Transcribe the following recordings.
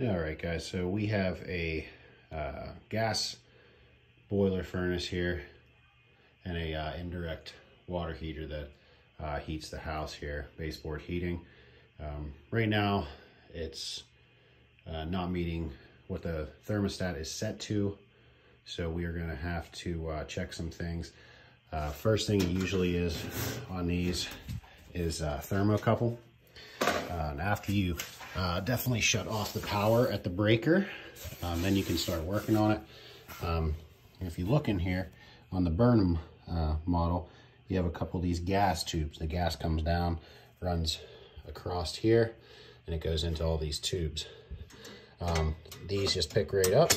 All right, guys, so we have a uh, gas boiler furnace here and a uh, indirect water heater that uh, heats the house here, baseboard heating. Um, right now, it's uh, not meeting what the thermostat is set to, so we are gonna have to uh, check some things. Uh, first thing usually is on these is a thermocouple. Uh, and after you uh, definitely shut off the power at the breaker, um, then you can start working on it. Um, if you look in here on the Burnham uh, model, you have a couple of these gas tubes. The gas comes down, runs across here, and it goes into all these tubes. Um, these just pick right up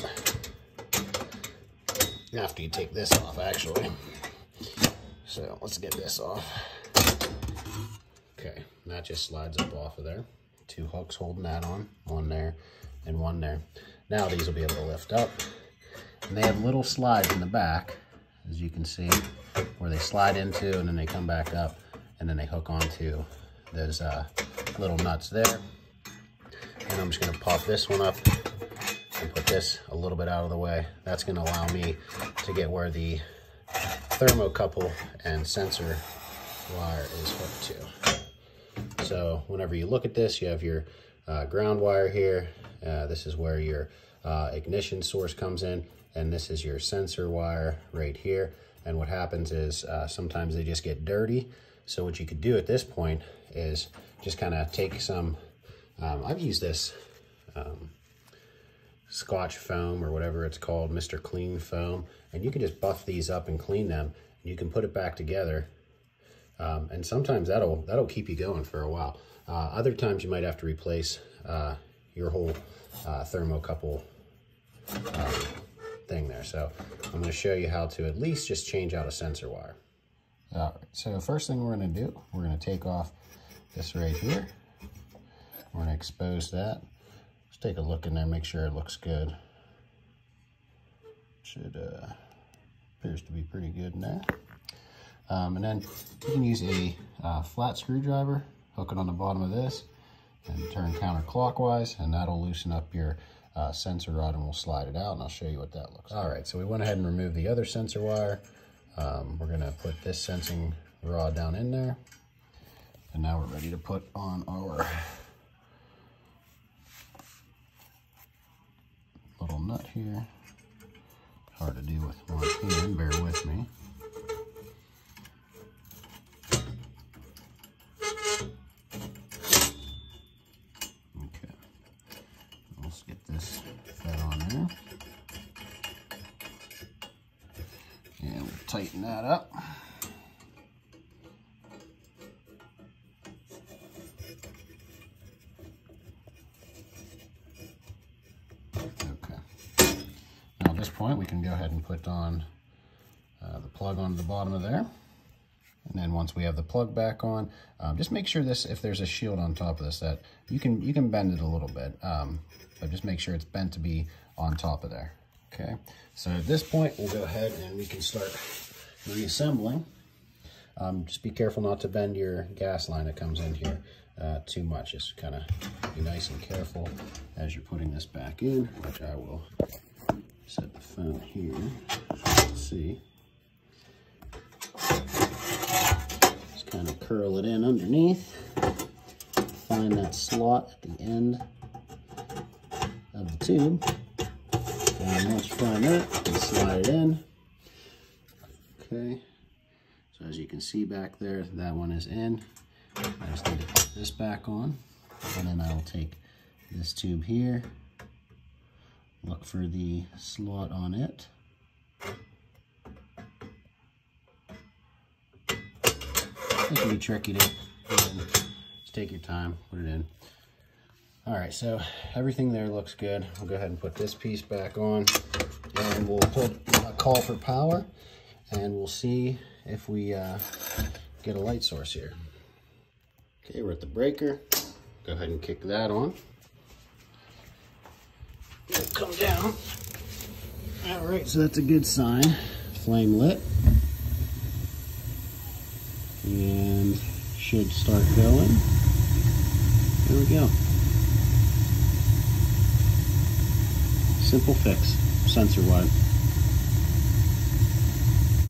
after you take this off, actually. So let's get this off. Okay, that just slides up off of there. Two hooks holding that on, one there and one there. Now these will be able to lift up. And they have little slides in the back, as you can see, where they slide into and then they come back up and then they hook onto those uh, little nuts there. And I'm just gonna pop this one up and put this a little bit out of the way. That's gonna allow me to get where the thermocouple and sensor wire is hooked to. So whenever you look at this, you have your uh, ground wire here. Uh, this is where your uh, ignition source comes in, and this is your sensor wire right here. And what happens is uh, sometimes they just get dirty. So what you could do at this point is just kind of take some, um, I've used this um, Scotch foam or whatever it's called, Mr. Clean foam, and you can just buff these up and clean them. And you can put it back together um, and sometimes that'll that'll keep you going for a while. Uh, other times you might have to replace uh, your whole uh, thermocouple um, thing there. So I'm going to show you how to at least just change out a sensor wire. All right, so first thing we're going to do, we're going to take off this right here. We're going to expose that. Let's take a look in there, make sure it looks good. Should uh, appears to be pretty good there. Um, and then you can use a uh, flat screwdriver, hook it on the bottom of this, and turn counterclockwise, and that'll loosen up your uh, sensor rod and we'll slide it out, and I'll show you what that looks like. All right, so we went ahead and removed the other sensor wire. Um, we're gonna put this sensing rod down in there, and now we're ready to put on our little nut here. Hard to do with one hand, bear with me. tighten that up. Okay. Now at this point, we can go ahead and put on uh, the plug onto the bottom of there. And then once we have the plug back on, um, just make sure this, if there's a shield on top of this, that you can you can bend it a little bit, um, but just make sure it's bent to be on top of there. Okay, so at this point, we'll go ahead and we can start reassembling. Um, just be careful not to bend your gas line that comes in here uh, too much. Just kind of be nice and careful as you're putting this back in, which I will set the phone here you see. Just kind of curl it in underneath. Find that slot at the end of the tube. And once you find that, you slide it in. Okay, so as you can see back there, that one is in. I just need to put this back on, and then I will take this tube here, look for the slot on it. It can be tricky to just take your time, put it in. All right, so everything there looks good. We'll go ahead and put this piece back on and we'll put a call for power and we'll see if we uh, get a light source here. Okay, we're at the breaker. Go ahead and kick that on. It'll come down. All right, so that's a good sign. Flame lit. And should start going. There we go. Simple fix, sensor-wide.